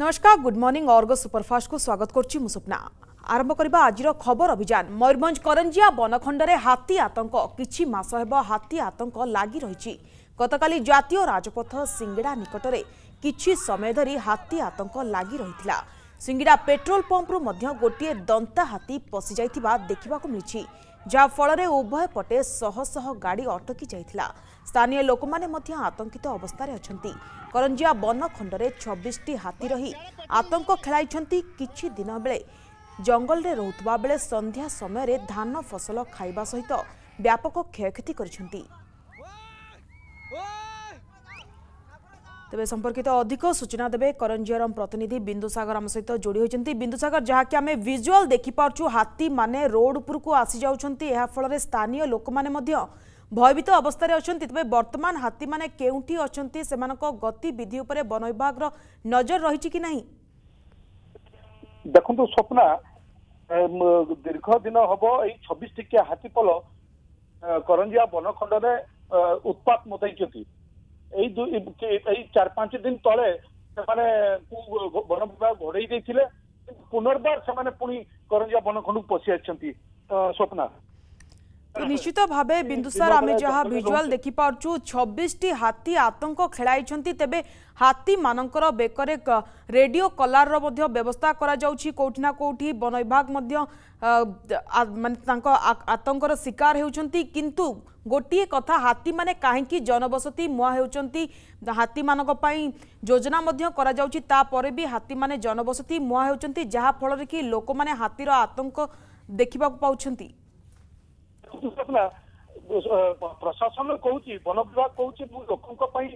নমস্কার good morning org সুপরফাস্টକୁ স্বাগত করছি মু স্বপ্না আরম্ভ করা আজির খবর অভিযান ময়ূরভঞ্জ করঞ্জিয়া বনখণ্ডে হাতী আতঙ্ক কিছু মাস হব হাতী আতঙ্ক লাগি রয়েছে গতকালি জাতীয় রাজপথ সিঙ্গিড়া নিকটরে কিছু সময় ধরি হাতী আতঙ্ক লাগি রয়েছিল সিঙ্গিড়া পেট্রোল পম্পরু গোটিয়ে দন্তা হাতী পশি যাই দেখা মিছে যাফଳରେ ଉଭୟ ପଟେ ଶହ ଶହ ଗାଡ଼ି ଅଟକି ଯାଇଥିଲା। ସ୍ଥାନୀୟ ଲୋକମାନେ ମଧ୍ୟ ଆତଙ୍କିତ ଅବସ୍ଥାରେ ଅଛନ୍ତି। କରଞ୍ଜିଆ ବନଖଣ୍ଡରେ ଛବିଶଟି ହାତୀ ରହି ଆତଙ୍କ ଖେଳାଇଛନ୍ତି କିଛି ଦିନ ବେଳେ। ଜଙ୍ଗଲରେ ରହୁଥିବା ବେଳେ ସନ୍ଧ୍ୟା ସମୟରେ ଧାନ ଫସଲ ଖାଇବା ସହିତ ବ୍ୟାପକ କ୍ଷୟକ୍ଷତି କରିଛନ୍ତି। তবে সম্পর্কিত অধিক সূচনা দেবে করঞ্জিয়রম প্রতিনিধি বিন্দুসাগর। আম সহ যোড়ি হয়েছেন বিন্দুসাগর যা কি আমি ভিজুয়াল দেখিপারছু হাতী মানে রোড উপরক আসি যাচ্ছেন এফলে স্থানীয় লোক মানে ভয়ভীত অবস্থায় অনেক তবে বর্তমান হাতী মানে কেউটি অনেক সে গতিবিধি উপরে বন বিভাগর নজর রয়েছে কি না দেখুন স্বপ্না দীর্ঘ দিন হব এই ছবিশ টিকিয়া হাতীপল করঞ্জিয়া বনখণ্ডরে উৎপাত মতাইছেন ଏଇ ଏଇ ଚାରି ପାଞ୍ଚ ଦିନ ତଳେ ସେମାନେ ବନ ବିଭାଗ ଘୋଡେଇ ଦେଇଥିଲେ। ପୁନର୍ବାର ସେମାନେ ପୁଣି କରଞ୍ଜିଆ ବନଖଣ୍ଡକୁ ପଶି ଆସିଛନ୍ତି ସ୍ୱପ୍ନା। ନିଶ୍ଚିତ ଭାବେ ବିନ୍ଦୁସାର ଆମେ ଯାହା ଭିଜୁଆଲ ଦେଖିପାରୁଛୁ ଛବିଶଟି ହାତୀ ଆତଙ୍କ ଖେଳାଇଛନ୍ତି ତେବେ ହାତୀମାନଙ୍କର ବେକରେ ରେଡିଓ କଲାରର ମଧ୍ୟ ବ୍ୟବସ୍ଥା କରାଯାଉଛି କୋଉଠି ନା କୋଉଠି ବନ ବିଭାଗ ମଧ୍ୟ ମାନେ ତାଙ୍କ ଆତଙ୍କର ଶିକାର ହେଉଛନ୍ତି କିନ୍ତୁ ଗୋଟିଏ କଥା ହାତୀମାନେ କାହିଁକି ଜନବସତି ମୁହାଁ ହେଉଛନ୍ତି ହାତୀମାନଙ୍କ ପାଇଁ ଯୋଜନା ମଧ୍ୟ କରାଯାଉଛି ତାପରେ ବି ହାତୀମାନେ ଜନବସତି ମୁହାଁ ହେଉଛନ୍ତି ଯାହାଫଳରେ କି ଲୋକମାନେ ହାତୀର ଆତଙ୍କ ଦେଖିବାକୁ ପାଉଛନ୍ତି ପ୍ରଶାସନ କହୁଛି ବନ ବିଭାଗ କହୁଛି ମୁଁ ଲୋକଙ୍କ ପାଇଁ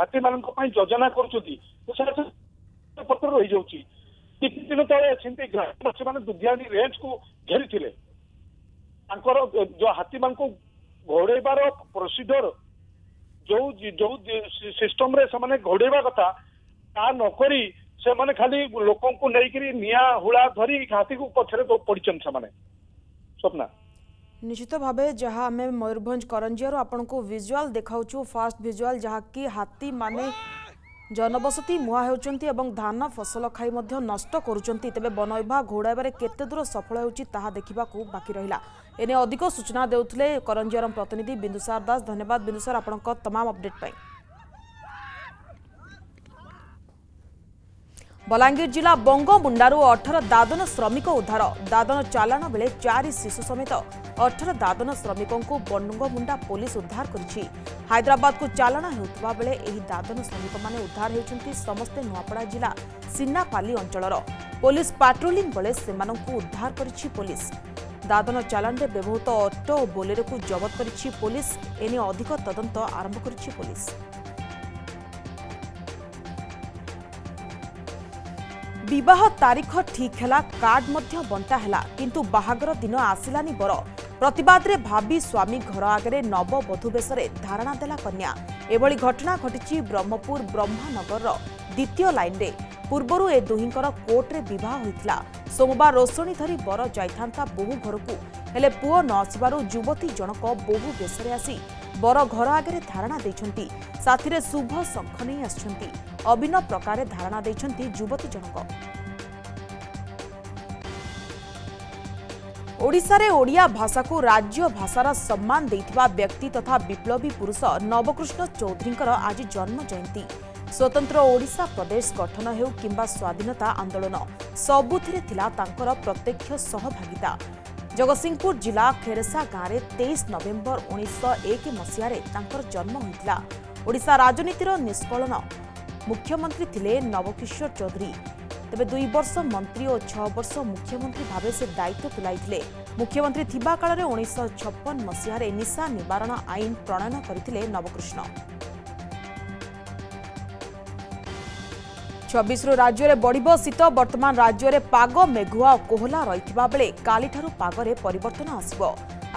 ହାତୀ ମାନଙ୍କ ପାଇଁ ଯୋଜନା କରୁଛନ୍ତି ପତ୍ର ରହିଯାଉଛି। କିଛି ଦିନ ତଳେ ସେମିତି ଗ୍ରାମବାସୀ ମାନେ ଦୁଧିଆଣୀ ରେଞ୍ଜକୁ ଘେରିଥିଲେ। ତାଙ୍କର ଯୋଉ ହାତୀ ମାନଙ୍କୁ ଘୋଡେଇବାର ପ୍ରୋସିଡର ଯୋଉ ଯୋଉ ସିଷ୍ଟମରେ ସେମାନେ ଘୋଡେଇବା କଥା ତାହା ନକରି ସେମାନେ ଖାଲି ଲୋକଙ୍କୁ ନେଇକିରି ନିଆଁ ହୁଳା ଧରି ହାତୀକୁ ପଛରେ ପଡିଛନ୍ତି ସେମାନେ। ସ୍ୱପ୍ନା। নিশ্চিত ভাবে যা আমি ময়ূরভঞ্জ করঞ্জিয়ার আপনার ভিজুয়াল দেখাউছু ফাষ্ট ভিজুয়াল যা কি হাতি মানে জনবসতি মুহা হেউছেন এবং ধান ফসল খাই নষ্ট করছেন তবে বন বিভাগ ঘোড়াইবার কেতে দূর সফল হচ্ছে তাহা দেখা বাকি রহিলা এনে অধিক সূচনা দেউলে করঞ্জিয়ার প্রতিনিধি বিন্দুসার দাস ধন্যবাদ বিন্দুসার আপনার তমাম অপডেট পাই ବଲାଙ୍ଗୀର ଜିଲ୍ଲା ବଙ୍ଗମୁଣ୍ଡାରୁ ଅଠର ଦାଦନ ଶ୍ରମିକ ଉଦ୍ଧାର। ଦାଦନ ଚାଲାଣ ବେଳେ ଚାରି ଶିଶୁ ସମେତ ଅଠର ଦାଦନ ଶ୍ରମିକଙ୍କୁ ବଙ୍ଗମୁଣ୍ଡା ପୋଲିସ ଉଦ୍ଧାର କରିଛି। ହାଇଦ୍ରାବାଦକୁ ଚାଲାଣ ହେଉଥିବା ବେଳେ ଏହି ଦାଦନ ଶ୍ରମିକମାନେ ଉଦ୍ଧାର ହେଉଛନ୍ତି ସମସ୍ତେ ନୂଆପଡ଼ା ଜିଲ୍ଲା ସିନ୍ନାପାଲି ଅଞ୍ଚଳର। ପୋଲିସ ପାଟ୍ରୋଲିଂ ବେଳେ ସେମାନଙ୍କୁ ଉଦ୍ଧାର କରିଛି ପୋଲିସ। ଦାଦନ ଚାଲାଣରେ ବ୍ୟବହୃତ ଅଟୋ ଓ ବୋଲେରୋକୁ ଜବତ କରିଛି ପୋଲିସ। ଏନେଇ ଅଧିକ ତଦନ୍ତ ଆରମ୍ଭ କରିଛି ପୋଲିସ। ବିବାହ ତାରିଖ ଠିକ୍ ହେଲା କାର୍ଡ ମଧ୍ୟ ବଣ୍ଟା ହେଲା କିନ୍ତୁ ବାହାଘର ଦିନ ଆସିଲାନି ବର। ପ୍ରତିବାଦରେ ଭାବି ସ୍ୱାମୀ ଘର ଆଗରେ ନବବଧୂ ବେଶରେ ଧାରଣା ଦେଲା କନ୍ୟା। ଏଭଳି ଘଟଣା ଘଟିଛି ବ୍ରହ୍ମପୁର ବ୍ରହ୍ମାନଗରର ଦ୍ୱିତୀୟ ଲାଇନ୍ରେ। ପୂର୍ବରୁ ଏ ଦୁହିଁଙ୍କର କୋର୍ଟରେ ବିବାହ ହୋଇଥିଲା। ସୋମବାର ରୋଷଣୀ ଧରି ବର ଯାଇଥାନ୍ତା ବୋହୂ ଘରକୁ। ହେଲେ ପୁଅ ନ ଆସିବାରୁ ଯୁବତୀ ଜଣକ ବୋହୂ ବେଶରେ ଆସି ବର ଘର ଆଗରେ ଧାରଣା ଦେଇଛନ୍ତି। ସାଥିରେ ଶୁଭ ଶଙ୍ଖ ନେଇ ଆସିଛନ୍ତି। ଅଭିନବ ପ୍ରକାରେ ଧାରଣା ଦେଇଛନ୍ତି ଯୁବତୀ ଜଣକ। ଓଡ଼ିଶାରେ ଓଡ଼ିଆ ଭାଷାକୁ ରାଜ୍ୟ ଭାଷାର ସମ୍ମାନ ଦେଇଥିବା ବ୍ୟକ୍ତି ତଥା ବିପ୍ଳବୀ ପୁରୁଷ ନବକୃଷ୍ଣ ଚୌଧୁରୀଙ୍କର ଆଜି ଜନ୍ମ ଜୟନ୍ତୀ। ସ୍ୱତନ୍ତ୍ର ଓଡ଼ିଶା ପ୍ରଦେଶ ଗଠନ ହେଉ କିମ୍ବା ସ୍ୱାଧୀନତା ଆନ୍ଦୋଳନ ସବୁଥିରେ ଥିଲା ତାଙ୍କର ପ୍ରତ୍ୟକ୍ଷ ସହଭାଗିତା। ଜଗତସିଂହପୁର ଜିଲ୍ଲା ଖେରସା ଗାଁରେ ତେଇଶ ନଭେମ୍ବର ଉଣେଇଶହ ଏକ ମସିହାରେ ତାଙ୍କର ଜନ୍ମ ହୋଇଥିଲା। ଓଡ଼ିଶା ରାଜନୀତିର ନିଷ୍କଳନ। ମୁଖ୍ୟମନ୍ତ୍ରୀ ଥିଲେ ନବକିଶୋର ଚୌଧୁରୀ। ତେବେ ଦୁଇ ବର୍ଷ ମନ୍ତ୍ରୀ ଓ ଛଅ ବର୍ଷ ମୁଖ୍ୟମନ୍ତ୍ରୀ ଭାବେ ସେ ଦାୟିତ୍ୱ ତୁଲାଇଥିଲେ। ମୁଖ୍ୟମନ୍ତ୍ରୀ ଥିବା କାଳରେ ଉଣେଇଶହ ଛପନ ମସିହାରେ ନିଶା ନିବାରଣ ଆଇନ ପ୍ରଣୟନ କରିଥିଲେ ନବକୃଷ୍ଣ। ଛବିଶରୁ ରାଜ୍ୟରେ ବଢ଼ିବ ଶୀତ ବର୍ତ୍ତମାନ ରାଜ୍ୟରେ ପାଗ ମେଘୁଆ ଓ କୋହଲା ରହିଥିବା ବେଳେ କାଲିଠାରୁ ପାଗରେ ପରିବର୍ତ୍ତନ ଆସିବ।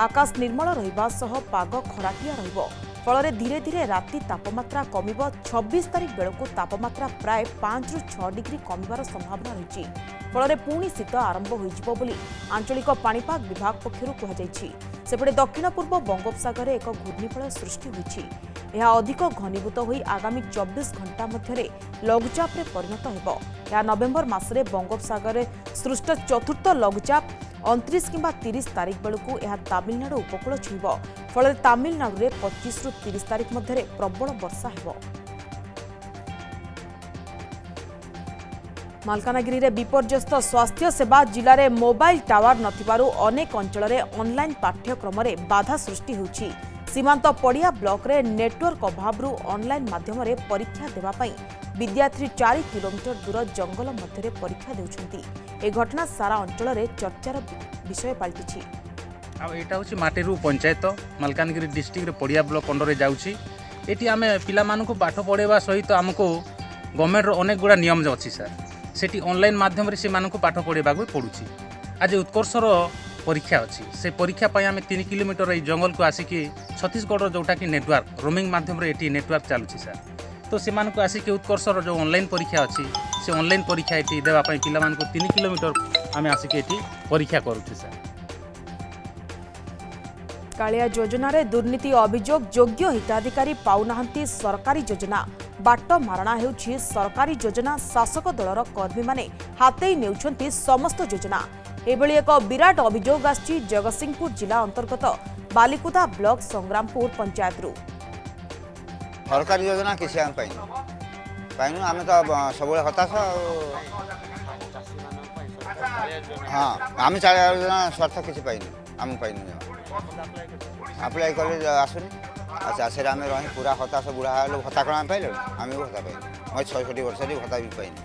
ଆକାଶ ନିର୍ମଳ ରହିବା ସହ ପାଗ ଖରାଟିଆ ରହିବ। ଫଳରେ ଧୀରେ ଧୀରେ ରାତି ତାପମାତ୍ରା କମିବ। ଛବିଶ ତାରିଖ ବେଳକୁ ତାପମାତ୍ରା ପ୍ରାୟ ପାଞ୍ଚରୁ ଛଅ ଡିଗ୍ରୀ କମିବାର ସମ୍ଭାବନା ରହିଛି। ଫଳରେ ପୁଣି ଶୀତ ଆରମ୍ଭ ହୋଇଯିବ ବୋଲି ଆଞ୍ଚଳିକ ପାଣିପାଗ ବିଭାଗ ପକ୍ଷରୁ କୁହାଯାଇଛି। ସେପଟେ ଦକ୍ଷିଣ ପୂର୍ବ ବଙ୍ଗୋପସାଗରରେ ଏକ ଘୂର୍ଣ୍ଣିବଳୟ ସୃଷ୍ଟି ହୋଇଛି। ଏହା ଅଧିକ ଘନୀଭୂତ ହୋଇ ଆଗାମୀ ଚବିଶ ଘଣ୍ଟା ମଧ୍ୟରେ ଲଘୁଚାପରେ ପରିଣତ ହେବ। ଏହା ନଭେମ୍ବର ମାସରେ ବଙ୍ଗୋପସାଗରରେ ସୃଷ୍ଟ ଚତୁର୍ଥ ଲଘୁଚାପ ଅଣତିରିଶ କିମ୍ବା ତିରିଶ ତାରିଖ ବେଳକୁ ଏହା ତାମିଲନାଡୁ ଉପକୂଳ ଛୁଇଁବ ଫଳରେ ତାମିଲନାଡୁରେ ପଚିଶରୁ ତିରିଶ ତାରିଖ ମଧ୍ୟରେ ପ୍ରବଳ ବର୍ଷା ହେବ ମାଲକାନଗିରିରେ ବିପର୍ଯ୍ୟସ୍ତ ସ୍ୱାସ୍ଥ୍ୟ ସେବା ଜିଲ୍ଲାରେ ମୋବାଇଲ ଟାୱାର ନଥିବାରୁ ଅନେକ ଅଞ୍ଚଳରେ ଅନ୍ଲାଇନ୍ ପାଠ୍ୟକ୍ରମରେ ବାଧା ସୃଷ୍ଟି ହେଉଛି ସୀମାନ୍ତ ପଡ଼ିଆ ବ୍ଲକରେ ନେଟୱାର୍କ ଅଭାବରୁ ଅନ୍ଲାଇନ୍ ମାଧ୍ୟମରେ ପରୀକ୍ଷା ଦେବା ପାଇଁ ବିଦ୍ୟାର୍ଥୀ ଚାରି କିଲୋମିଟର ଦୂର ଜଙ୍ଗଲ ମଧ୍ୟରେ ପରୀକ୍ଷା ଦେଉଛନ୍ତି ଏହି ଘଟଣା ସାରା ଅଞ୍ଚଳରେ ଚର୍ଚ୍ଚାର ବିଷୟ ପାଲଟିଛି ଆଉ ଏଇଟା ହେଉଛି ମାଟିରୁ ପଞ୍ଚାୟତ ମାଲକାନଗିରି ଡିଷ୍ଟ୍ରିକ୍ଟରେ ପଡ଼ିଆ ବ୍ଲକ ଅଣ୍ଡରରେ ଯାଉଛି। ଏଠି ଆମେ ପିଲାମାନଙ୍କୁ ପାଠ ପଢ଼ାଇବା ସହିତ ଆମକୁ ଗଭର୍ଣ୍ଣମେଣ୍ଟର ଅନେକ ଗୁଡ଼ା ନିୟମ ଅଛି ସାର୍। ସେଠି ଅନଲାଇନ୍ ମାଧ୍ୟମରେ ସେମାନଙ୍କୁ ପାଠ ପଢ଼ାଇବାକୁ ପଡ଼ୁଛି। ଆଜି ଉତ୍କର୍ଷର ପରୀକ୍ଷା ଅଛି। ସେ ପରୀକ୍ଷା ପାଇଁ ଆମେ ତିନି କିଲୋମିଟର ଏଇ ଜଙ୍ଗଲକୁ ଆସିକି ଛତିଶଗଡ଼ର ଯେଉଁଟାକି ନେଟୱାର୍କ ରୋମିଂ ମାଧ୍ୟମରେ ଏଠି ନେଟୱାର୍କ ଚାଲୁଛି ସାର୍। ତ ସେମାନଙ୍କୁ ଆସିକି ଉତ୍କର୍ଷର ଯେଉଁ ଅନଲାଇନ୍ ପରୀକ୍ଷା ଅଛି ସେ ଅନଲାଇନ୍ ପରୀକ୍ଷା ଏଠି ଦେବା ପାଇଁ ପିଲାମାନଙ୍କୁ ତିନି କିଲୋମିଟର ଆମେ ଆସିକି ଏଠି ପରୀକ୍ଷା କରୁଛୁ ସାର୍ କାଳିଆ ଯୋଜନାରେ ଦୁର୍ନୀତି ଅଭିଯୋଗ ଯୋଗ୍ୟ ହିତାଧିକାରୀ ପାଉନାହାନ୍ତି ସରକାରୀ ଯୋଜନା। ବାଟ ମାରଣା ହେଉଛି ସରକାରୀ ଯୋଜନା ଶାସକ ଦଳର କର୍ମୀମାନେ ହାତେଇ ନେଉଛନ୍ତି ସମସ୍ତ ଯୋଜନା। ଏଭଳି ଏକ ବିରାଟ ଅଭିଯୋଗ ଆସିଛି ଜଗତସିଂହପୁର ଜିଲ୍ଲା ଅନ୍ତର୍ଗତ ବାଲିକୁଦା ବ୍ଲକ ସଂଗ୍ରାମପୁର ପଞ୍ଚାୟତରୁ। ସରକାରୀ ଯୋଜନା କିଛି ଆମେ ପାଇନୁ ପାଇନୁ ଆମେ ତ ବ- ସବୁବେଳେ ହତାଶ ଆଉ ହଁ ଆମେ ଚାଳିଆ ଯୋଜନା ସ୍ୱାର୍ଥ କିଛି ପାଇନୁ ଆମେ ପାଇନୁ ଜମା। ଆପ୍ଲାଏ କଲେ ଯ- ଆସୁନି ଆଉ ଚାଷରେ ଆମେ ରହି ପୁରା ହତାଶ ବୁଢ଼ା ହେଲୁ ଭତ୍ତା କ'ଣ ଆମେ ପାଇଲୁ ଆମେ ବି ଭତ୍ତା ପାଇନୁ ମୁଁ ଛଅଷଠି ବର୍ଷରେ ଭତ୍ତା ବି ପାଇନି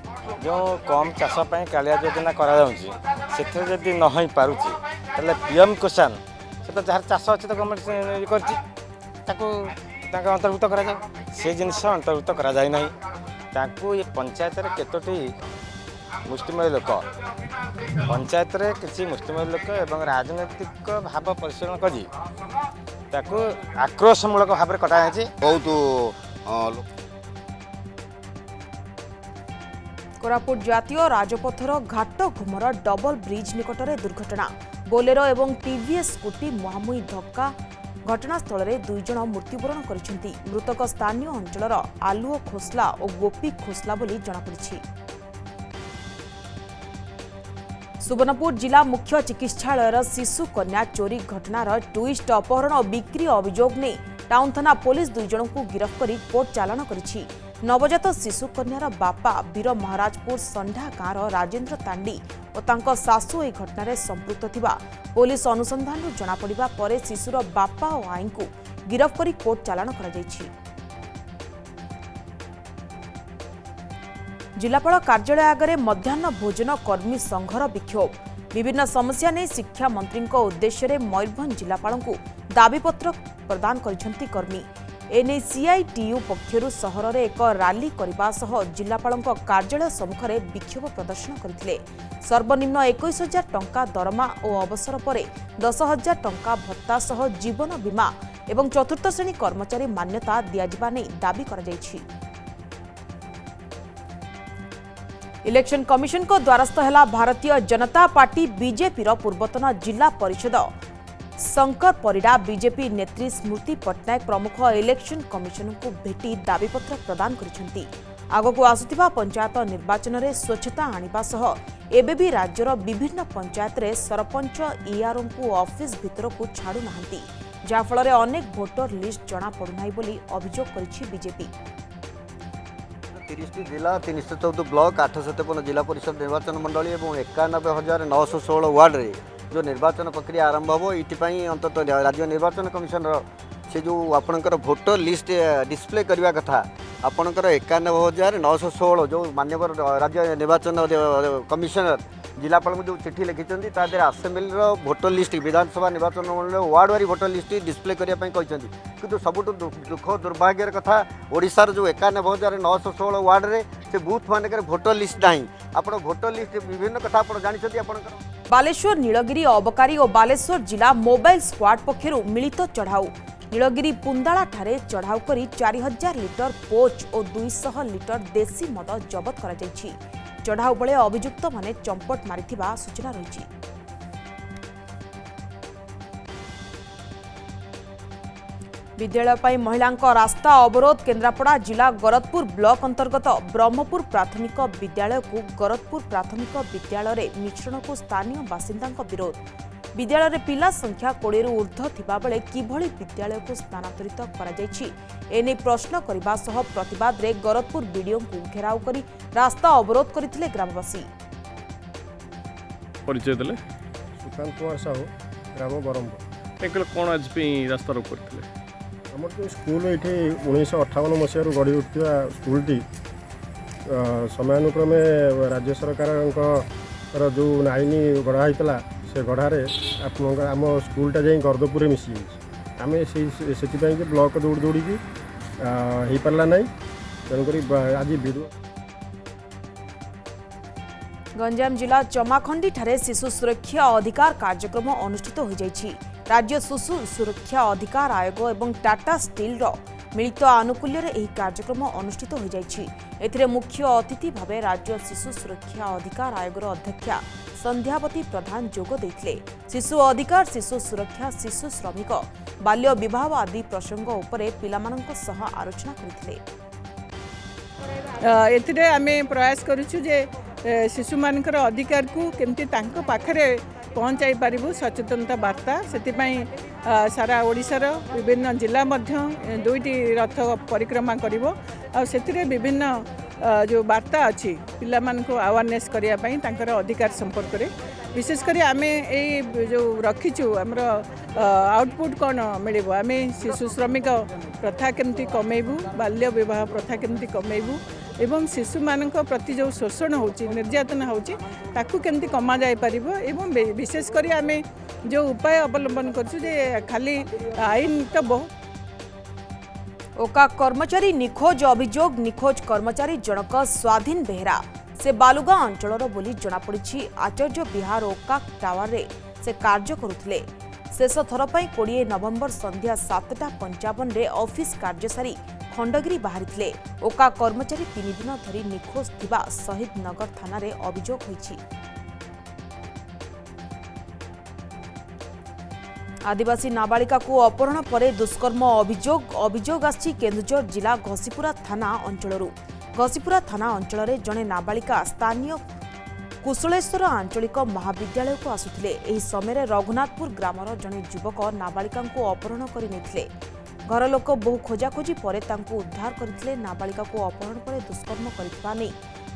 ଯେଉଁ କମ୍ ଚାଷ ପାଇଁ କାଳିଆ ଯୋଜନା କରାଯାଉଛି ସେଥିରେ ଯଦି ନ ହୋଇପାରୁଛି ତାହେଲେ ପି ଏମ୍ କିଷାନ ସେ ତ ଯାହାର ଚାଷ ଅଛି ତ ଗଭର୍ଣ୍ଣମେଣ୍ଟ ଇଏ କରିଛି ତାକୁ ତାଙ୍କ ଅନ୍ତର୍ଭୁକ୍ତ କରାଯାଉ? ସେ ଜିନିଷ ଅନ୍ତର୍ଭୁକ୍ତ କରାଯାଇନାହିଁ ତାଙ୍କୁ ଏ ପଞ୍ଚାୟତରେ କେତୋଟି ମୁଷ୍ଟିମୟ ଲୋକ ପଞ୍ଚାୟତରେ କିଛି ମୁଷ୍ଟିମୟ ଲୋକ ଏବଂ ରାଜନୈତିକ ଭାବ ପରିଚାଳନା କରି ତାକୁ ଆକ୍ରୋଶମୂଳକ ଭାବରେ କଟାଯାଇଛି। ବହୁତ କୋରାପୁଟ ଜାତୀୟ ରାଜପଥର ଘାଟ ଘୁମର ଡବଲ ବ୍ରିଜ୍ ନିକଟରେ ଦୁର୍ଘଟଣା। ବୋଲେରୋ ଏବଂ ଟିଭିଏସ୍ ସ୍କୁଟି ମୁହାଁମୁହିଁ ଧକ୍କା ଘଟଣାସ୍ଥଳରେ ଦୁଇ ଜଣ ମୃତ୍ୟୁବରଣ କରିଛନ୍ତି। ମୃତକ ସ୍ଥାନୀୟ ଅଞ୍ଚଳର ଆଲୁଅ ଖୋସଲା ଓ ଗୋପୀ ଖୋସଲା ବୋଲି ଜଣାପଡ଼ିଛି। ସୁବର୍ଣ୍ଣପୁର ଜିଲ୍ଲା ମୁଖ୍ୟ ଚିକିତ୍ସାଳୟର ଶିଶୁ କନ୍ୟା ଚୋରି ଘଟଣାର ଟୁଇଷ୍ଟ ଅପହରଣ ଓ ବିକ୍ରି ଅଭିଯୋଗ ନେଇ ଟାଉନ୍ ଥାନା ପୋଲିସ ଦୁଇ ଜଣଙ୍କୁ ଗିରଫ କରି କୋର୍ଟ ଚାଲାଣ କରିଛି। ନବଜାତ ଶିଶୁ କନ୍ୟାର ବାପା ବୀର ମହାରାଜପୁର ସଣ୍ଡା ଗାଁର ରାଜେନ୍ଦ୍ର ତାଣ୍ଡି ଓ ତାଙ୍କ ଶାଶୁ ଏହି ଘଟଣାରେ ସମ୍ପୃକ୍ତ ଥିବା। ପୋଲିସ ଅନୁସନ୍ଧାନରୁ ଜଣାପଡ଼ିବା ପରେ ଶିଶୁର ବାପା ଓ ଆଈଙ୍କୁ ଗିରଫ କରି କୋର୍ଟ ଚାଲାଣ କରାଯାଇଛି। ଜିଲ୍ଲାପାଳ କାର୍ଯ୍ୟାଳୟ ଆଗରେ ମଧ୍ୟାହ୍ନ ଭୋଜନ କର୍ମୀ ସଂଘର ବିକ୍ଷୋଭ। ବିଭିନ୍ନ ସମସ୍ୟା ନେଇ ଶିକ୍ଷାମନ୍ତ୍ରୀଙ୍କ ଉଦ୍ଦେଶ୍ୟରେ ମୟୂରଭଞ୍ଜ ଜିଲ୍ଲାପାଳଙ୍କୁ ଦାବିପତ୍ର ପ୍ରଦାନ କରିଛନ୍ତି କର୍ମୀ। ଏନେଇ ସିଆଇଟିୟୁ ପକ୍ଷରୁ ସହରରେ ଏକ ରାଲି କରିବା ସହ ଜିଲ୍ଲାପାଳଙ୍କ କାର୍ଯ୍ୟାଳୟ ସମ୍ମୁଖରେ ବିକ୍ଷୋଭ ପ୍ରଦର୍ଶନ କରିଥିଲେ। ସର୍ବନିମ୍ନ ଏକୋଇଶ ହଜାର ଟଙ୍କା ଦରମା ଓ ଅବସର ପରେ ଦଶ ହଜାର ଟଙ୍କା ଭତ୍ତା ସହ ଜୀବନ ବୀମା ଏବଂ ଚତୁର୍ଥ ଶ୍ରେଣୀ କର୍ମଚାରୀ ମାନ୍ୟତା ଦିଆଯିବା ନେଇ ଦାବି କରାଯାଇଛି। ଇଲେକ୍ସନ କମିଶନଙ୍କ ଦ୍ୱାରସ୍ଥ ହେଲା ଭାରତୀୟ ଜନତା ପାର୍ଟି ବିଜେପିର ପୂର୍ବତନ ଜିଲ୍ଲା ପରିଷଦ। ଶଙ୍କର ପରିଡ଼ା ବିଜେପି ନେତ୍ରୀ ସ୍ମୃତି ପଟ୍ଟନାୟକ ପ୍ରମୁଖ ଇଲେକ୍ସନ କମିଶନଙ୍କୁ ଭେଟି ଦାବିପତ୍ର ପ୍ରଦାନ କରିଛନ୍ତି। ଆଗକୁ ଆସୁଥିବା ପଞ୍ଚାୟତ ନିର୍ବାଚନରେ ସ୍ୱଚ୍ଛତା ଆଣିବା ସହ ଏବେ ବି ରାଜ୍ୟର ବିଭିନ୍ନ ପଞ୍ଚାୟତରେ ସରପଞ୍ଚ ଇଆର୍ଓଙ୍କୁ ଅଫିସ ଭିତରକୁ ଛାଡୁନାହାନ୍ତି ଯାହାଫଳରେ ଅନେକ ଭୋଟର ଲିଷ୍ଟ ଜଣାପଡୁନାହିଁ ବୋଲି ଅଭିଯୋଗ କରିଛି ବିଜେପି। ତିରିଶଟି ଜିଲ୍ଲା ତିନିଶହ ଚଉଦ ବ୍ଲକ ଆଠଶହ ତେପନ ଜିଲ୍ଲା ପରିଷଦ ନିର୍ବାଚନ ମଣ୍ଡଳୀ ଏବଂ ଏକାନବେ ହଜାର ନଅଶହ ଷୋହଳ ୱାର୍ଡ଼ରେ ଯେଉଁ ନିର୍ବାଚନ ପ୍ରକ୍ରିୟା ଆରମ୍ଭ ହେବ ଏଇଥିପାଇଁ ଅନ୍ତତଃ ରାଜ୍ୟ ନିର୍ବାଚନ କମିଶନର ସେ ଯେଉଁ ଆପଣଙ୍କର ଭୋଟର ଲିଷ୍ଟ ଡିସପ୍ଲେ କରିବା କଥା ଆପଣଙ୍କର ଏକାନବେ ହଜାର ନଅଶହ ଷୋହଳ ଯେଉଁ ମାନ୍ୟବର ରାଜ୍ୟ ନିର୍ବାଚନ କମିଶନର ଜିଲ୍ଲାପାଳଙ୍କୁ ଯେଉଁ ଚିଠି ଲେଖିଛନ୍ତି ତା ଦେହରେ ଆସେମ୍ବଲିର ଭୋଟର ଲିଷ୍ଟ ବିଧାନସଭା ନିର୍ବାଚନ ମଣ୍ଡଳୀର ୱାର୍ଡ଼ ୱାରି ଭୋଟର ଲିଷ୍ଟ ଡିସପ୍ଲେ କରିବା ପାଇଁ କହିଛନ୍ତି। କିନ୍ତୁ ସବୁଠୁ ଦୁ- ଦୁଃଖ ଦୁର୍ଭାଗ୍ୟର କଥା ଓଡ଼ିଶାର ଯେଉଁ ଏକାନବେ ହଜାର ନଅଶହ ଷୋହଳ ୱାର୍ଡ଼ରେ ସେ ବୁଥ୍ ମାନଙ୍କରେ ଭୋଟର ଲିଷ୍ଟ ନାହିଁ। ଆପଣ ଭୋଟର ଲିଷ୍ଟ ବିଭିନ୍ନ କଥା ଆପଣ ଜାଣିଛନ୍ତି ଆପଣଙ୍କର? ବାଲେଶ୍ୱର ନୀଳଗିରି ଅବକାରୀ ଓ ବାଲେଶ୍ୱର ଜିଲ୍ଲା ମୋବାଇଲ ସ୍କ୍ୱାଡ୍ ପକ୍ଷରୁ ମିଳିତ ଚଢ଼ାଉ ନୀଳଗିରି ପୁନ୍ଦାଳାଠାରେ ଚଢ଼ାଉ କରି ଚାରି ହଜାର ଲିଟର ପୋଚ୍ ଓ ଦୁଇଶହ ଲିଟର ଦେଶୀ ମଦ ଜବତ କରାଯାଇଛି ଚଢ଼ାଉ ବେଳେ ଅଭିଯୁକ୍ତମାନେ ଚମ୍ପଟ ମାରିଥିବା ସୂଚନା ରହିଛି ବିଦ୍ୟାଳୟ ପାଇଁ ମହିଳାଙ୍କ ରାସ୍ତା ଅବରୋଧ କେନ୍ଦ୍ରାପଡ଼ା ଜିଲ୍ଲା ଗରଦପୁର ବ୍ଲକ ଅନ୍ତର୍ଗତ ବ୍ରହ୍ମପୁର ପ୍ରାଥମିକ ବିଦ୍ୟାଳୟକୁ ଗରଦପୁର ପ୍ରାଥମିକ ବିଦ୍ୟାଳୟରେ ମିଶ୍ରଣକୁ ସ୍ଥାନୀୟ ବାସିନ୍ଦାଙ୍କ ବିରୋଧ ବିଦ୍ୟାଳୟରେ ପିଲା ସଂଖ୍ୟା କୋଡ଼ିଏରୁ ଉର୍ଦ୍ଧ୍ୱ ଥିବାବେଳେ କିଭଳି ବିଦ୍ୟାଳୟକୁ ସ୍ଥାନାନ୍ତରିତ କରାଯାଇଛି ଏନେଇ ପ୍ରଶ୍ନ କରିବା ସହ ପ୍ରତିବାଦରେ ଗରଦପୁର ବିଡିଓଙ୍କୁ ଘେରାଉ କରି ରାସ୍ତା ଅବରୋଧ କରିଥିଲେ ଗ୍ରାମବାସୀ ପରିଚୟ ଦେଲେ ସୁକାନ୍ତ କୁମାର ସାହୁ ଗ୍ରାମ ବ୍ରହ୍ମପୁର ତାଙ୍କର କ'ଣ ଆଜି ପାଇଁ ରାସ୍ତା ରୋକ କରିଥିଲେ ଆମର ଯେଉଁ ସ୍କୁଲ ଏଇଠି ଉଣେଇଶହ ଅଠାବନ ମସିହାରୁ ଗଢ଼ି ଉଠିଥିବା ସ୍କୁଲଟି ସମୟାନୁକ୍ରମେ ରାଜ୍ୟ ସରକାରଙ୍କର ଯେଉଁ ଆଇନ ଗଢ଼ା ହେଇଥିଲା ସେ ଗଢ଼ାରେ ଆପଣଙ୍କ ଆମ ସ୍କୁଲଟା ଯାଇ ଗର୍ଦ୍ଦପୁରରେ ମିଶିଯାଇଛି ଆମେ ସେଇ ସେଥିପାଇଁ କି ବ୍ଲକ ଦୌଡ଼ି ଦୌଡ଼ିକି ହେଇପାରିଲା ନାହିଁ। ତେଣୁକରି ଆଜି ବିରୋଧ ଗଞ୍ଜାମ ଜିଲ୍ଲା ଜମାଖଣ୍ଡିଠାରେ ଶିଶୁ ସୁରକ୍ଷା ଅଧିକାର କାର୍ଯ୍ୟକ୍ରମ ଅନୁଷ୍ଠିତ ହୋଇଯାଇଛି ରାଜ୍ୟ ଶିଶୁ ସୁରକ୍ଷା ଅଧିକାର ଆୟୋଗ ଏବଂ ଟାଟା ଷ୍ଟିଲ୍ର ମିଳିତ ଆନୁକୂଲ୍ୟରେ ଏହି କାର୍ଯ୍ୟକ୍ରମ ଅନୁଷ୍ଠିତ ହୋଇଯାଇଛି ଏଥିରେ ମୁଖ୍ୟ ଅତିଥି ଭାବେ ରାଜ୍ୟ ଶିଶୁ ସୁରକ୍ଷା ଅଧିକାର ଆୟୋଗର ଅଧ୍ୟକ୍ଷା ସନ୍ଧ୍ୟାବତୀ ପ୍ରଧାନ ଯୋଗ ଦେଇଥିଲେ ଶିଶୁ ଅଧିକାର ଶିଶୁ ସୁରକ୍ଷା ଶିଶୁ ଶ୍ରମିକ ବାଲ୍ୟ ବିବାହ ଆଦି ପ୍ରସଙ୍ଗ ଉପରେ ପିଲାମାନଙ୍କ ସହ ଆଲୋଚନା କରିଥିଲେ ଅ, ଏଥିରେ ଆମେ ପ୍ରୟାସ କରୁଛୁ ଯେ ଏ, ଶିଶୁମାନଙ୍କର ଅଧିକାରକୁ କେମିତି ତାଙ୍କ ପାଖରେ ପହଞ୍ଚାଇ ପାରିବୁ ସଚେତନତା ବାର୍ତ୍ତା। ସେଥିପାଇଁ ଅ, ସାରା ଓଡ଼ିଶାର ବିଭିନ୍ନ ଜିଲ୍ଲା ମଧ୍ୟ ଏ, ଦୁଇଟି ରଥ ପରିକ୍ରମା କରିବ। ଆଉ ସେଥିରେ ବିଭିନ୍ନ ଅ, ଯେଉଁ ବାର୍ତ୍ତା ଅଛି ପିଲାମାନଙ୍କୁ ଆୱାରନେସ୍ କରିବା ପାଇଁ ତାଙ୍କର ଅଧିକାର ସମ୍ପର୍କରେ। ବିଶେଷ କରି ଆମେ ଏଇ ଯେଉଁ ରଖିଛୁ ଆମର ଆଉଟପୁଟ୍ କ'ଣ ମିଳିବ? ଆମେ ଶିଶୁ ଶ୍ରମିକ ପ୍ରଥା କେମିତି କମେଇବୁ? ବାଲ୍ୟ ବିବାହ ପ୍ରଥା କେମିତି କମେଇବୁ? ଏବଂ ଶିଶୁମାନଙ୍କ ପ୍ରତି ଯେଉଁ ଶୋଷଣ ହେଉଛି ନିର୍ଯାତନା ହେଉଛି ତାକୁ କେମିତି କମାଯାଇପାରିବ ଏବଂ ବି- ବିଶେଷ କରି ଆମେ ଯେଉଁ ଉପାୟ ଅବଲମ୍ବନ କରୁଛୁ ଯେ ଖାଲି ଆଇନ ତ ବହୁତ ଓକା କର୍ମଚାରୀ ନିଖୋଜ ଅଭିଯୋଗ ନିଖୋଜ କର୍ମଚାରୀ ଜଣକ ସ୍ୱାଧୀନ ବେହେରା ସେ ବାଲୁଗାଁ ଅଞ୍ଚଳର ବୋଲି ଜଣାପଡ଼ିଛି ଆଚାର୍ଯ୍ୟ ବିହାର ଓକା ଟାୱାରରେ ସେ କାର୍ଯ୍ୟ କରୁଥିଲେ ଶେଷ ଥର ପାଇଁ କୋଡ଼ିଏ ନଭେମ୍ବର ସନ୍ଧ୍ୟା ସାତଟା ପଞ୍ଚାବନରେ ଅଫିସ କାର୍ଯ୍ୟ ସାରି ଖଣ୍ଡଗିରି ବାହାରିଥିଲେ। ଓକା କର୍ମଚାରୀ ତିନି ଦିନ ଧରି ନିଖୋଜ ଥିବା ଶହୀଦ ନଗର ଥାନାରେ ଅଭିଯୋଗ ହୋଇଛି। ଆଦିବାସୀ ନାବାଳିକାକୁ ଅପହରଣ ପରେ ଦୁଷ୍କର୍ମ ଅଭିଯୋଗ ଅଭିଯୋଗ ଆସିଛି କେନ୍ଦୁଝର ଜିଲ୍ଲା ଘସିପୁରା ଥାନା ଅଞ୍ଚଳରୁ। ଘସିପୁରା ଥାନା ଅଞ୍ଚଳରେ ଜଣେ ନାବାଳିକା ସ୍ଥାନୀୟ କୁଶଳେଶ୍ୱର ଆଞ୍ଚଳିକ ମହାବିଦ୍ୟାଳୟକୁ ଆସୁଥିଲେ। ଏହି ସମୟରେ ରଘୁନାଥପୁର ଗ୍ରାମର ଜଣେ ଯୁବକ ନାବାଳିକାଙ୍କୁ ଅପହରଣ କରି ନେଇଥିଲେ ଘର ଲୋକ ବହୁ ଖୋଜାଖୋଜି ପରେ ତାଙ୍କୁ ଉଦ୍ଧାର କରିଥିଲେ ନାବାଳିକାକୁ ଅପହରଣ ପରେ ଦୁଷ୍କର୍ମ କରିଥିବା ନେଇ।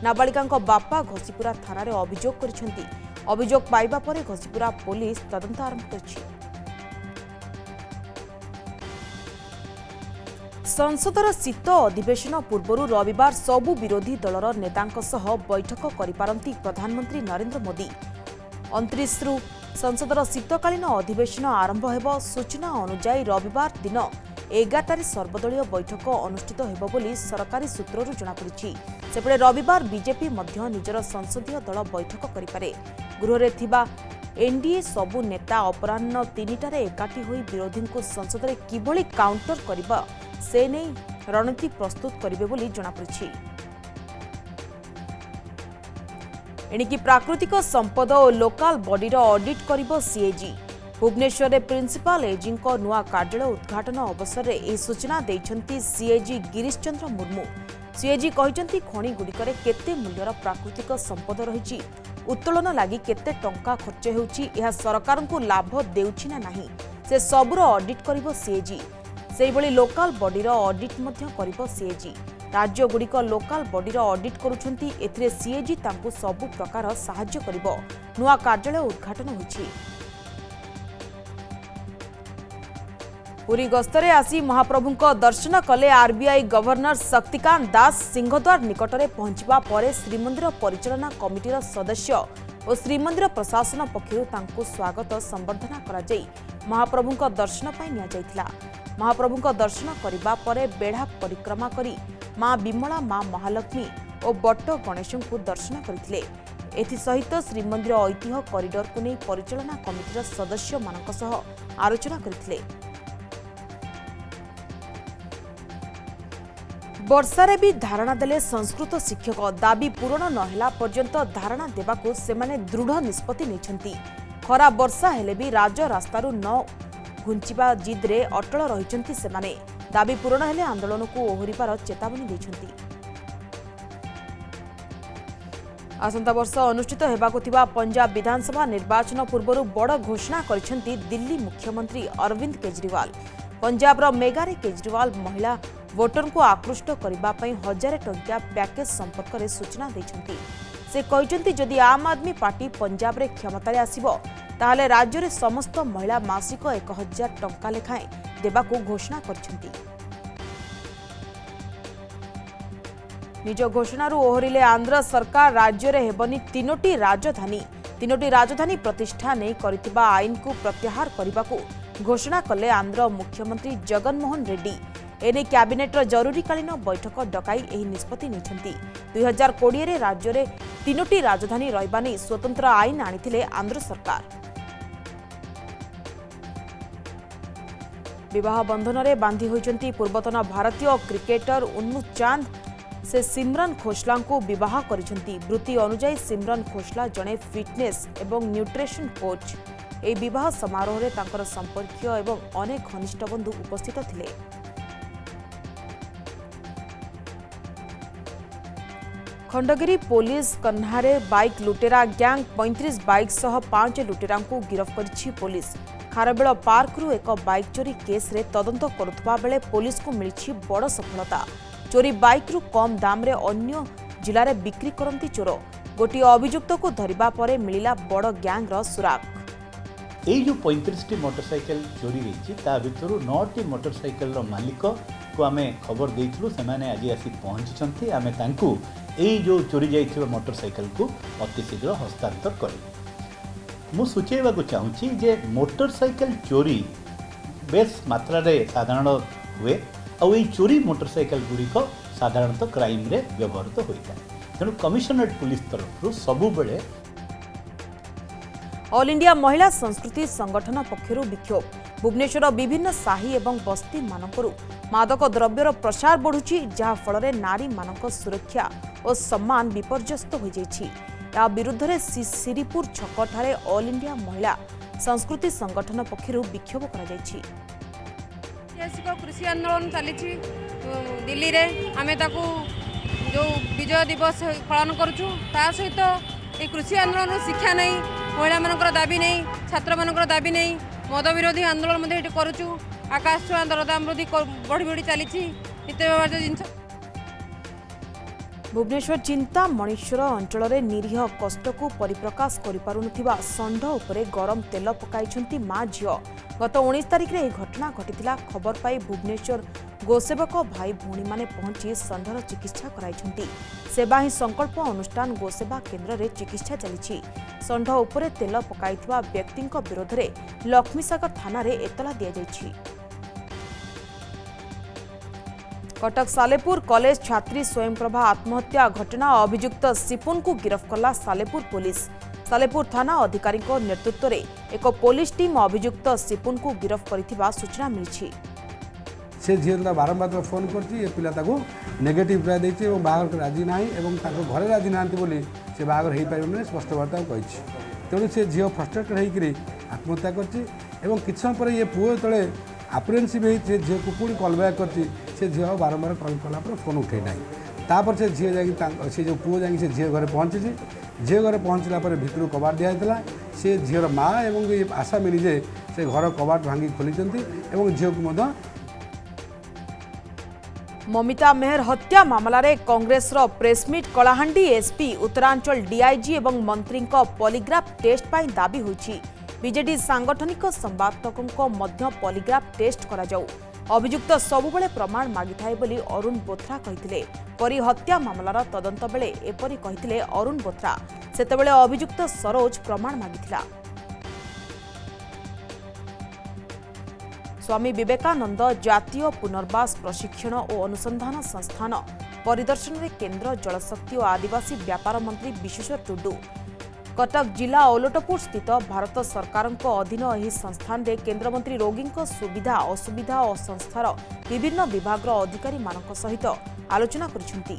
ନାବାଳିକାଙ୍କ ବାପା ଘସିପୁରା ଥାନାରେ ଅଭିଯୋଗ କରିଛନ୍ତି। ଅଭିଯୋଗ ପାଇବା ପରେ ଘସିପୁରା ପୋଲିସ ତଦନ୍ତ ଆରମ୍ଭ କରିଛି। ସଂସଦର ଶୀତ ଅଧିବେଶନ ପୂର୍ବରୁ ରବିବାର ସବୁ ବିରୋଧୀ ଦଳର ନେତାଙ୍କ ସହ ବୈଠକ କରିପାରନ୍ତି ପ୍ରଧାନମନ୍ତ୍ରୀ ନରେନ୍ଦ୍ର ମୋଦି। ଅଣତିରିଶରୁ ସଂସଦର ଶୀତକାଳୀନ ଅଧିବେଶନ ଆରମ୍ଭ ହେବ। ସୂଚନା ଅନୁଯାୟୀ ରବିବାର ଦିନ ଏଗାରଟାରେ ସର୍ବଦଳୀୟ ବୈଠକ ଅନୁଷ୍ଠିତ ହେବ ବୋଲି ସରକାରୀ ସୂତ୍ରରୁ ଜଣାପଡ଼ିଛି। ସେପଟେ ରବିବାର ବିଜେପି ମଧ୍ୟ ନିଜର ସଂସଦୀୟ ଦଳ ବୈଠକ କରିପାରେ। ଗୃହରେ ଥିବା ଏନ୍ଡିଏ ସବୁ ନେତା ଅପରାହ୍ନ ତିନିଟାରେ ଏକାଠି ହୋଇ ବିରୋଧୀଙ୍କୁ ସଂସଦରେ କିଭଳି କାଉଣ୍ଟର କରିବା ସେ ନେଇ ରଣନୀତି ପ୍ରସ୍ତୁତ କରିବେ ବୋଲି ଜଣାପଡ଼ିଛି। ଏଣିକି ପ୍ରାକୃତିକ ସମ୍ପଦ ଓ ଲୋକାଲ ବଡିର ଅଡିଟ୍ କରିବ ସିଏଜି। ଭୁବନେଶ୍ୱରରେ ପ୍ରିନ୍ସିପାଲ ଏଜିଙ୍କ ନୂଆ କାର୍ଯ୍ୟାଳୟ ଉଦ୍ଘାଟନ ଅବସରରେ ଏହି ସୂଚନା ଦେଇଛନ୍ତି ସିଏଜି ଗିରିଶ ଚନ୍ଦ୍ର ମୁର୍ମୁ। ସିଏଜି କହିଛନ୍ତି ଖଣିଗୁଡ଼ିକରେ କେତେ ମୂଲ୍ୟର ପ୍ରାକୃତିକ ସମ୍ପଦ ରହିଛି ଉତ୍ତୋଳନ ଲାଗି କେତେ ଟଙ୍କା ଖର୍ଚ୍ଚ ହେଉଛି ଏହା ସରକାରଙ୍କୁ ଲାଭ ଦେଉଛି ନା ନାହିଁ ସେ ସବୁର ଅଡିଟ୍ କରିବ ସିଏଜି। ସେହିଭଳି ଲୋକାଲ ବଡିର ଅଡିଟ୍ ମଧ୍ୟ କରିବ ସିଏଜି। ରାଜ୍ୟଗୁଡ଼ିକ ଲୋକାଲ ବଡିର ଅଡିଟ୍ କରୁଛନ୍ତି ଏଥିରେ ସିଏଜି ତାଙ୍କୁ ସବୁ ପ୍ରକାର ସାହାଯ୍ୟ କରିବ। ନୂଆ କାର୍ଯ୍ୟାଳୟ ଉଦ୍ଘାଟନ ହୋଇଛି। ପୁରୀ ଗସ୍ତରେ ଆସି ମହାପ୍ରଭୁଙ୍କ ଦର୍ଶନ କଲେ ଆର୍ବିଆଇ ଗଭର୍ଣ୍ଣର ଶକ୍ତିକାନ୍ତ ଦାସ ସିଂହଦ୍ୱାର ନିକଟରେ ପହଞ୍ଚିବା ପରେ ଶ୍ରୀମନ୍ଦିର ପରିଚାଳନା କମିଟିର ସଦସ୍ୟ ଓ ଶ୍ରୀମନ୍ଦିର ପ୍ରଶାସନ ପକ୍ଷରୁ ତାଙ୍କୁ ସ୍ୱାଗତ ସମ୍ବର୍ଦ୍ଧନା କରାଯାଇ ମହାପ୍ରଭୁଙ୍କ ଦର୍ଶନ ପାଇଁ ନିଆଯାଇଥିଲା। ମହାପ୍ରଭୁଙ୍କ ଦର୍ଶନ କରିବା ପରେ ବେଢ଼ା ପରିକ୍ରମା କରି ମା ବିମଳା ମା ମହାଲକ୍ଷ୍ମୀ ଓ ବଟ ଗଣେଶଙ୍କୁ ଦର୍ଶନ କରିଥିଲେ। ଏଥିସହିତ ଶ୍ରୀମନ୍ଦିର ଐତିହ୍ୟ କରିଡରକୁ ନେଇ ପରିଚାଳନା କମିଟିର ସଦସ୍ୟମାନଙ୍କ ସହ ଆଲୋଚନା କରିଥିଲେ। ବର୍ଷାରେ ବି ଧାରଣା ଦେଲେ ସଂସ୍କୃତ ଶିକ୍ଷକ। ଦାବି ପୂରଣ ନ ହେଲା ପର୍ଯ୍ୟନ୍ତ ଧାରଣା ଦେବାକୁ ସେମାନେ ଦୃଢ଼ ନିଷ୍ପତ୍ତି ନେଇଛନ୍ତି। ଖରା ବର୍ଷା ହେଲେ ବି ରାଜରାସ୍ତାରୁ ନ ଘୁଞ୍ଚିବା ଜିଦ୍ରେ ଅଟଳ ରହିଛନ୍ତି ସେମାନେ। ଦାବି ପୂରଣ ହେଲେ ଆନ୍ଦୋଳନକୁ ଓହରିବାର ଚେତାବନୀ ଦେଇଛନ୍ତି। ଆସନ୍ତା ବର୍ଷ ଅନୁଷ୍ଠିତ ହେବାକୁ ଥିବା ପଞ୍ଜାବ ବିଧାନସଭା ନିର୍ବାଚନ ପୂର୍ବରୁ ବଡ଼ ଘୋଷଣା କରିଛନ୍ତି ଦିଲ୍ଲୀ ମୁଖ୍ୟମନ୍ତ୍ରୀ ଅରବିନ୍ଦ କେଜରିୱାଲ। ପଞ୍ଜାବର ମେଗାରେ କେଜରିୱାଲ ମହିଳା ଭୋଟରଙ୍କୁ ଆକୃଷ୍ଟ କରିବା ପାଇଁ ହଜାରେ ଟଙ୍କିଆ ପ୍ୟାକେଜ୍ ସମ୍ପର୍କରେ ସୂଚନା ଦେଇଛନ୍ତି। ସେ କହିଛନ୍ତି ଯଦି ଆମ୍ ଆଦମୀ ପାର୍ଟି ପଞ୍ଜାବରେ କ୍ଷମତାରେ ଆସିବ ତାହେଲେ ରାଜ୍ୟରେ ସମସ୍ତ ମହିଳା ମାସିକ ଏକ ହଜାର ଟଙ୍କା ଲେଖାଏଁ ଦେବାକୁ ଘୋଷଣା କରିଛନ୍ତି। ନିଜ ଘୋଷଣାରୁ ଓହରିଲେ ଆନ୍ଧ୍ର ସରକାର ରାଜ୍ୟରେ ହେବନି ତିନୋଟି ରାଜଧାନୀ। ତିନୋଟି ରାଜଧାନୀ ପ୍ରତିଷ୍ଠା ନେଇ କରିଥିବା ଆଇନକୁ ପ୍ରତ୍ୟାହାର କରିବାକୁ ଘୋଷଣା କଲେ ଆନ୍ଧ୍ର ମୁଖ୍ୟମନ୍ତ୍ରୀ ଜଗନମୋହନ ରେଡ୍ଡି। ଏନେଇ କ୍ୟାବିନେଟ୍ର ଜରୁରୀକାଳୀନ ବୈଠକ ଡକାଇ ଏହି ନିଷ୍ପତ୍ତି ନେଇଛନ୍ତି। ଦୁଇ ହଜାର କୋଡ଼ିଏରେ ରାଜ୍ୟରେ ତିନୋଟି ରାଜଧାନୀ ରହିବା ନେଇ ସ୍ୱତନ୍ତ୍ର ଆଇନ ଆଣିଥିଲେ ଆନ୍ଧ୍ର ସରକାର। ବିବାହ ବନ୍ଧନରେ ବାନ୍ଧି ହୋଇଛନ୍ତି ପୂର୍ବତନ ଭାରତୀୟ କ୍ରିକେଟର ଉନ୍ମୁକ୍ତ ଚାନ୍ଦ। ସେ ସିମ୍ରନ୍ ଖୋସଲାଙ୍କୁ ବିବାହ କରିଛନ୍ତି। ବୃତ୍ତି ଅନୁଯାୟୀ ସିମ୍ରନ୍ ଖୋସଲା ଜଣେ ଫିଟନେସ୍ ଏବଂ ନ୍ୟୁଟ୍ରିସନ୍ କୋଚ୍। ଏହି ବିବାହ ସମାରୋହରେ ତାଙ୍କର ସମ୍ପର୍କୀୟ ଏବଂ ଅନେକ ଘନିଷ୍ଠ ବନ୍ଧୁ ଉପସ୍ଥିତ ଥିଲେ। ଖଣ୍ଡଗିରି ପୋଲିସ କହ୍ନାରେ ବାଇକ୍ ଲୁଟେରା ଗ୍ୟାଙ୍ଗ ପଇଁତିରିଶ ବାଇକ୍ ସହ ପାଞ୍ଚ ଲୁଟେରାଙ୍କୁ ଗିରଫ କରିଛି ପୋଲିସ। ଖାରବେଳ ପାର୍କରୁ ଏକ ବାଇକ୍ ଚୋରି କେସ୍ରେ ତଦନ୍ତ କରୁଥିବା ବେଳେ ପୋଲିସକୁ ମିଳିଛି ବଡ଼ ସଫଳତା। ଚୋରି ବାଇକ୍ରୁ କମ୍ ଦାମରେ ଅନ୍ୟ ଜିଲ୍ଲାରେ ବିକ୍ରି କରନ୍ତି ଚୋର। ଗୋଟିଏ ଅଭିଯୁକ୍ତକୁ ଧରିବା ପରେ ମିଳିଲା ବଡ଼ ଗ୍ୟାଙ୍ଗର ସୁରାଗ। ଏଇ ଯେଉଁ ପଇଁତିରିଶଟି ମୋଟରସାଇକେଲ ଚୋରି ହେଇଛି ତା ଭିତରୁ ନଅଟି ମୋଟରସାଇକେଲର ମାଲିକକୁ ଆମେ ଖବର ଦେଇଥିଲୁ ସେମାନେ ଆଜି ଆସି ପହଞ୍ଚିଛନ୍ତି ଆମେ ତାଙ୍କୁ ଏଇ ଯେଉଁ ଚୋରି ଯାଇଥିବା ମୋଟରସାଇକେଲକୁ ଅତି ଶୀଘ୍ର ହସ୍ତାନ୍ତର କରିବୁ ମୁଁ ସୂଚାଇବାକୁ ଚାହୁଁଛି ଯେ ମୋଟରସାଇକେଲ ଚୋରି ବେଶ ମାତ୍ରାରେ ସାଧାରଣ ହୁଏ ଆଉ ଏଇ ଚୋରି ମୋଟରସାଇକେଲ ଗୁଡ଼ିକ ସାଧାରଣତଃ କ୍ରାଇମ୍ରେ ବ୍ୟବହୃତ ହୋଇଥାଏ ତେଣୁ କମିଶନରେଟ୍ ପୁଲିସ ତରଫରୁ ସବୁବେଳେ ଅଲ୍ ଇଣ୍ଡିଆ ମହିଳା ସଂସ୍କୃତି ସଂଗଠନ ପକ୍ଷରୁ ବିକ୍ଷୋଭ ଭୁବନେଶ୍ୱର ବିଭିନ୍ନ ସାହି ଏବଂ ବସ୍ତିମାନଙ୍କରୁ ମାଦକ ଦ୍ରବ୍ୟର ପ୍ରସାର ବଢ଼ୁଛି ଯାହାଫଳରେ ନାରୀମାନଙ୍କ ସୁରକ୍ଷା ଓ ସମ୍ମାନ ବିପର୍ଯ୍ୟସ୍ତ ହୋଇଯାଇଛି। ଏହା ବିରୁଦ୍ଧରେ ଶିରିପୁର ଛକଠାରେ ଅଲ୍ ଇଣ୍ଡିଆ ମହିଳା ସଂସ୍କୃତି ସଂଗଠନ ପକ୍ଷରୁ ବିକ୍ଷୋଭ କରାଯାଇଛି। ଐତିହାସିକ କୃଷି ଆନ୍ଦୋଳନ ଚାଲିଛି ଦିଲ୍ଲୀରେ। ଆମେ ତାକୁ ଯେଉଁ ବିଜୟ ଦିବସ ପାଳନ କରୁଛୁ ତା ସହିତ ଏ କୃଷି ଆନ୍ଦୋଳନରୁ ଶିକ୍ଷା ନେଇ ମହିଳାମାନଙ୍କର ଦାବି ନେଇ ଛାତ୍ରମାନଙ୍କର ଦାବି ନେଇ মদ বিরোধী আন্দোলন এটি করছু আকাশ ছুঁয়া দরদাম বৃদ্ধি বড়ি বড়ি চালছি নিত্য ব্যবহার্য জিনিস ভুবনেশ্বর চিন্তা চিন্তামণীশ্বর অঞ্চলের নিরীহ কষ্টকু পরিপ্রকাশ করে করিপারুনথিবা ষণ্ঢ উপরে গরম তেল পকাইছন্তি মা ঝিও গত উনিশ তারিখে এই ঘটনা ঘটি খবর পাই ভুবনেশ্বর ଗୋସେବକ ଭାଇ ଭଉଣୀମାନେ ପହଞ୍ଚି ଷଣ୍ଢର ଚିକିତ୍ସା କରାଇଛନ୍ତି ସେବା ହିଁ ସଂକଳ୍ପ ଅନୁଷ୍ଠାନ ଗୋସେବା କେନ୍ଦ୍ରରେ ଚିକିତ୍ସା ଚାଲିଛି ଷଣ୍ଢ ଉପରେ ତେଲ ପକାଇଥିବା ବ୍ୟକ୍ତିଙ୍କ ବିରୋଧରେ ଲକ୍ଷ୍ମୀସାଗର ଥାନାରେ ଏତଲା ଦିଆଯାଇଛି କଟକ ସାଲେପୁର କଲେଜ ଛାତ୍ରୀ ସ୍ୱୟଂପ୍ରଭା ଆତ୍ମହତ୍ୟା ଘଟଣା ଅଭିଯୁକ୍ତ ସିପୁନକୁ ଗିରଫ କଲା ସାଲେପୁର ପୋଲିସ ସାଲେପୁର ଥାନା ଅଧିକାରୀଙ୍କ ନେତୃତ୍ୱରେ ଏକ ପୋଲିସ ଟିମ୍ ଅଭିଯୁକ୍ତ ସିପୁନକୁ ଗିରଫ କରିଥିବା ସୂଚନା ମିଳିଛି ସେ ଝିଅ ତା ବାରମ୍ବାର ଫୋନ୍ କରିଛି ଏ ପିଲା ତାକୁ ନେଗେଟିଭ୍ ପ୍ରାୟ ଦେଇଛି ଏବଂ ବାହାଘରକୁ ରାଜି ନାହିଁ ଏବଂ ତାଙ୍କ ଘରେ ରାଜି ନାହାନ୍ତି ବୋଲି ସେ ବାହାଘର ହୋଇପାରିବନି ସ୍ପଷ୍ଟ ଭାବେ ତାକୁ କହିଛି ତେଣୁ ସେ ଝିଅ ଫ୍ରଷ୍ଟ୍ରେଟେଡ୍ ହୋଇକରି ଆତ୍ମହତ୍ୟା କରିଛି ଏବଂ କିଛି ସମୟ ପରେ ଇଏ ପୁଅ ଯେତେବେଳେ ଆପ୍ରେନ୍ସିଭ୍ ହେଇ ସେ ଝିଅକୁ ପୁଣି କଲ୍ ବ୍ୟାକ୍ କରିଛି ସେ ଝିଅ ଆଉ ବାରମ୍ବାର କଲ୍ କଲା ପରେ ଫୋନ୍ ଉଠାଇ ନାହିଁ। ତାପରେ ସେ ଝିଅ ଯାଇକି ସେ ଯେଉଁ ପୁଅ ଯାଇକି ସେ ଝିଅ ଘରେ ପହଞ୍ଚିଛି ଝିଅ ଘରେ ପହଞ୍ଚିଲା ପରେ ଭିତରୁ କବାଟ ଦିଆଯାଇଥିଲା ସେ ଝିଅର ମା ଏବଂ ଏ ଆଶା ମିଳି ଯେ ସେ ଘର କବାଟ ଭାଙ୍ଗି ଖୋଲିଛନ୍ତି ଏବଂ ଝିଅକୁ ମଧ୍ୟ ମମିତା ମେହର ହତ୍ୟା ମାମଲାରେ କଂଗ୍ରେସର ପ୍ରେସ୍ମିଟ୍ କଳାହାଣ୍ଡି ଏସ୍ପି ଉତ୍ତରାଞ୍ଚଳ ଡିଆଇଜି ଏବଂ ମନ୍ତ୍ରୀଙ୍କ ପଲିଗ୍ରାଫ ଟେଷ୍ଟ ପାଇଁ ଦାବି ହୋଇଛି ବିଜେଡି ସାଂଗଠନିକ ସମ୍ପାଦକଙ୍କ ମଧ୍ୟ ପଲିଗ୍ରାଫ ଟେଷ୍ଟ କରାଯାଉ ଅଭିଯୁକ୍ତ ସବୁବେଳେ ପ୍ରମାଣ ମାଗିଥାଏ ବୋଲି ଅରୁଣ ବୋଥ୍ରା କହିଥିଲେ ପରି ହତ୍ୟା ମାମଲାର ତଦନ୍ତ ବେଳେ ଏପରି କହିଥିଲେ ଅରୁଣ ବୋଥ୍ରା ସେତେବେଳେ ଅଭିଯୁକ୍ତ ସରୋଜ ପ୍ରମାଣ ମାଗିଥିଲା ସ୍ୱାମୀ ବିବେକାନନ୍ଦ ଜାତୀୟ ପୁନର୍ବାସ ପ୍ରଶିକ୍ଷଣ ଓ ଅନୁସନ୍ଧାନ ସଂସ୍ଥାନ ପରିଦର୍ଶନରେ କେନ୍ଦ୍ର ଜଳଶକ୍ତି ଓ ଆଦିବାସୀ ବ୍ୟାପାର ମନ୍ତ୍ରୀ ବିଶ୍ୱେଶ୍ୱର ଟୁଡୁ। କଟକ ଜିଲ୍ଲା ଔଲଟପୁର ସ୍ଥିତ ଭାରତ ସରକାରଙ୍କ ଅଧୀନ ଏହି ସଂସ୍ଥାନରେ କେନ୍ଦ୍ରମନ୍ତ୍ରୀ ରୋଗୀଙ୍କ ସୁବିଧା ଅସୁବିଧା ଓ ସଂସ୍ଥାର ବିଭିନ୍ନ ବିଭାଗର ଅଧିକାରୀମାନଙ୍କ ସହିତ ଆଲୋଚନା କରିଛନ୍ତି।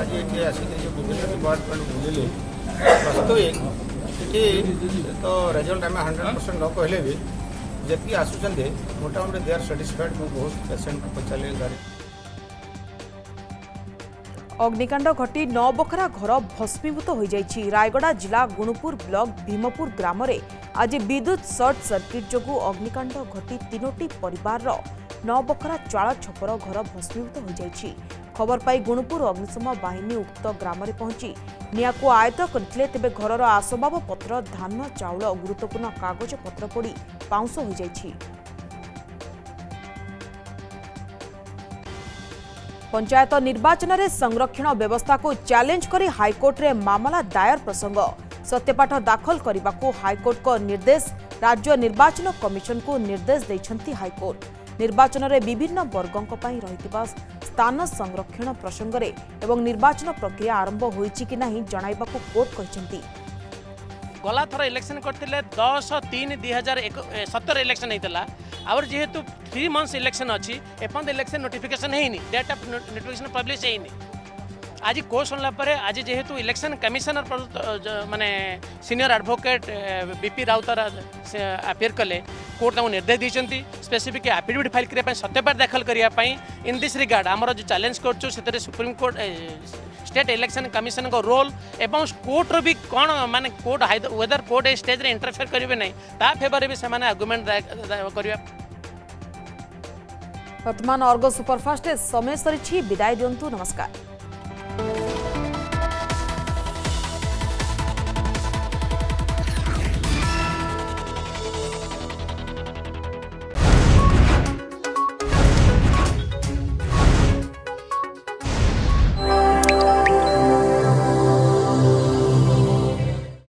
ଆଜି ଏଠି ଆସିକି ବିଭିନ୍ନ ଡିପାର୍ଟମେଣ୍ଟ ବୁଲିଲି ଏଠି ତ ରେଜଲ୍ଟ ଆମେ ହଣ୍ଡ୍ରେଡ଼ ପରସେଣ୍ଟ ନ କହିଲେ ବି ଯେତିକି ଆସୁଛନ୍ତି ମୋଟାମୋଟି ଦେ ଆର୍ ସାଟିସ୍ଫାଏଡ୍ ମୁଁ ବହୁତ ପେସେଣ୍ଟକୁ ପଚାରିଲି ଗାଡ଼ି। ଅଗ୍ନିକାଣ୍ଡ ଘଟି ନଅ ବଖରା ଘର ଭସ୍ମୀଭୂତ ହୋଇଯାଇଛି। ରାୟଗଡ଼ା ଜିଲ୍ଲା ଗୁଣୁପୁର ବ୍ଲକ ଭୀମପୁର ଗ୍ରାମରେ ଆଜି ବିଦ୍ୟୁତ୍ ସର୍ଟ ସର୍କିଟ୍ ଯୋଗୁଁ ଅଗ୍ନିକାଣ୍ଡ ଘଟି ତିନୋଟି ପରିବାରର ନଅ ବଖରା ଚାଳ ଛପର ଘର ଭସ୍ମୀଭୂତ ହୋଇଯାଇଛି। ଖବର ପାଇ ଗୁଣୁପୁର ଅଗ୍ନିଶମ ବାହିନୀ ଉକ୍ତ ଗ୍ରାମରେ ପହଞ୍ଚି ନିଆଁକୁ ଆୟତ୍ତ କରିଥିଲେ ତେବେ ଘରର ଆସବାବପତ୍ର ଧାନ ଚାଉଳ ଗୁରୁତ୍ୱପୂର୍ଣ୍ଣ କାଗଜପତ୍ର ପୋଡ଼ି ପାଉଁଶ ହୋଇଯାଇଛି। ପଞ୍ଚାୟତ ନିର୍ବାଚନରେ ସଂରକ୍ଷଣ ବ୍ୟବସ୍ଥାକୁ ଚ୍ୟାଲେଞ୍ଜ କରି ହାଇକୋର୍ଟରେ ମାମଲା ଦାୟର ପ୍ରସଙ୍ଗ। ସତ୍ୟପାଠ ଦାଖଲ କରିବାକୁ ହାଇକୋର୍ଟଙ୍କ ନିର୍ଦ୍ଦେଶ ରାଜ୍ୟ ନିର୍ବାଚନ କମିଶନକୁ ନିର୍ଦ୍ଦେଶ ଦେଇଛନ୍ତି ହାଇକୋର୍ଟ। ନିର୍ବାଚନରେ ବିଭିନ୍ନ ବର୍ଗଙ୍କ ପାଇଁ ରହିଥିବା ସ୍ଥାନ ସଂରକ୍ଷଣ ପ୍ରସଙ୍ଗରେ ଏବଂ ନିର୍ବାଚନ ପ୍ରକ୍ରିୟା ଆରମ୍ଭ ହୋଇଛି କି ନାହିଁ ଜଣାଇବାକୁ କୋର୍ଟ କହିଛନ୍ତି ଗଲା ଥର ଇଲେକ୍ସନ୍ କରିଥିଲେ ଦଶ ତିନି ଦୁଇ ହଜାର ଏକ ସତର ଇଲେକ୍ସନ୍ ହେଇଥିଲା ଆହୁର ଯେହେତୁ ଥ୍ରୀ ମନ୍ଥସ୍ ଇଲେକ୍ସନ୍ ଅଛି ଏପର୍ଯ୍ୟନ୍ତ ଇଲେକ୍ସନ୍ ନୋଟିଫିକେସନ୍ ହେଇନି ଡେଟ୍ ଅଫ୍ ନୋଟିଫିକେସନ୍ ପବ୍ଲିଶ୍ ହେଇନି आज कोर्ट शुणला आज जेहेतु इलेक्शन कमिशनर माने senior advocate BP Routray appear कले କୋର୍ଟ ତାଙ୍କୁ ନିର୍ଦ୍ଦେଶ ଦେଇଛନ୍ତି ସ୍ପେସିଫିକ୍ ଆଫିଡେଭିଟ୍ ଫାଇଲ୍ କରିବା ପାଇଁ ସତ୍ୟପାଠ ଦାଖଲ କରିବା ପାଇଁ ଇନ୍ ଦିସ୍ ରିଗାର୍ଡ଼ ଆମର ଯେଉଁ ଚ୍ୟାଲେଞ୍ଜ କରୁଛୁ ସେଥିରେ ସୁପ୍ରିମକୋର୍ଟ ଷ୍ଟେଟ୍ ଇଲେକ୍ସନ୍ କମିଶନଙ୍କ ରୋଲ୍ ଏବଂ କୋର୍ଟର ବି କ'ଣ ମାନେ କୋର୍ଟ ୱେଦର କୋର୍ଟ ଏ ଷ୍ଟେଜ୍ରେ ଇଣ୍ଟରଫିୟର କରିବେ ନାହିଁ ତା ଫେଭରରେ ବି ସେମାନେ ଆର୍ଗୁମେଣ୍ଟ କରିବା। ବର୍ତ୍ତମାନ ଅର୍ଗ ସୁପରଫାଷ୍ଟରେ ସମୟ ସରିଛି ବିଦାୟ ଦିଅନ୍ତୁ ନମସ୍କାର।